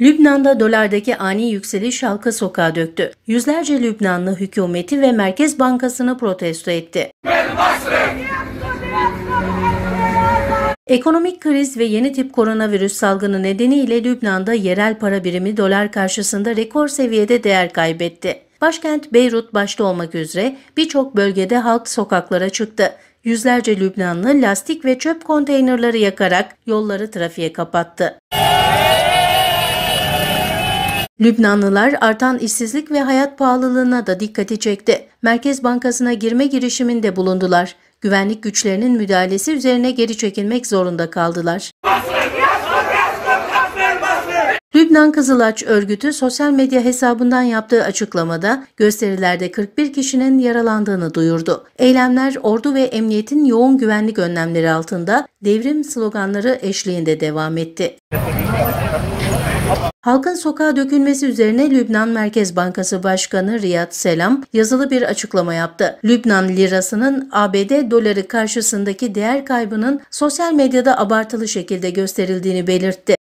Lübnan'da dolardaki ani yükseliş halka sokağa döktü. Yüzlerce Lübnanlı hükümeti ve Merkez Bankası'nı protesto etti. Ekonomik kriz ve yeni tip koronavirüs salgını nedeniyle Lübnan'da yerel para birimi dolar karşısında rekor seviyede değer kaybetti. Başkent Beyrut başta olmak üzere birçok bölgede halk sokaklara çıktı. Yüzlerce Lübnanlı lastik ve çöp konteynerları yakarak yolları trafiğe kapattı. Lübnanlılar artan işsizlik ve hayat pahalılığına da dikkati çekti. Merkez Bankası'na girme girişiminde bulundular. Güvenlik güçlerinin müdahalesi üzerine geri çekilmek zorunda kaldılar. Lübnan Kızılaç örgütü sosyal medya hesabından yaptığı açıklamada gösterilerde 41 kişinin yaralandığını duyurdu. Eylemler ordu ve emniyetin yoğun güvenlik önlemleri altında devrim sloganları eşliğinde devam etti. Halkın sokağa dökülmesi üzerine Lübnan Merkez Bankası Başkanı Riyad Selam yazılı bir açıklama yaptı. Lübnan lirasının ABD doları karşısındaki değer kaybının sosyal medyada abartılı şekilde gösterildiğini belirtti.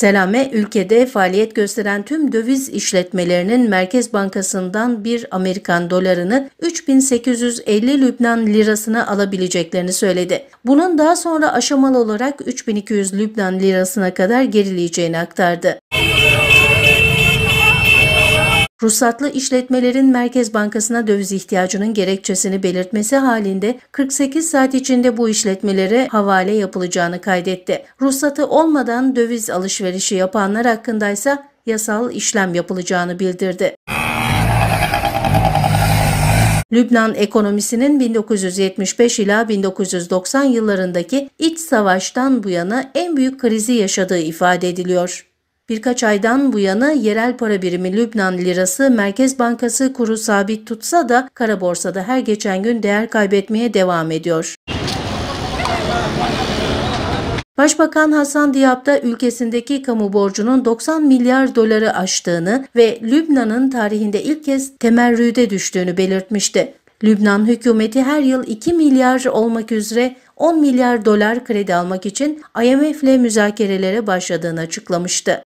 Selame, ülkede faaliyet gösteren tüm döviz işletmelerinin Merkez Bankası'ndan bir Amerikan dolarını 3850 Lübnan lirasına alabileceklerini söyledi. Bunun daha sonra aşamalı olarak 3200 Lübnan lirasına kadar gerileyeceğini aktardı. Ruhsatlı işletmelerin Merkez Bankası'na döviz ihtiyacının gerekçesini belirtmesi halinde 48 saat içinde bu işletmelere havale yapılacağını kaydetti. Ruhsatı olmadan döviz alışverişi yapanlar hakkındaysa yasal işlem yapılacağını bildirdi. Lübnan ekonomisinin 1975 ila 1990 yıllarındaki iç savaştan bu yana en büyük krizi yaşadığı ifade ediliyor. Birkaç aydan bu yana yerel para birimi Lübnan lirası Merkez Bankası kuru sabit tutsa da kara borsada her geçen gün değer kaybetmeye devam ediyor. Başbakan Hasan Diab da ülkesindeki kamu borcunun 90 milyar doları aştığını ve Lübnan'ın tarihinde ilk kez temerrüde düştüğünü belirtmişti. Lübnan hükümeti her yıl 2 milyar olmak üzere 10 milyar dolar kredi almak için IMF ile müzakerelere başladığını açıklamıştı.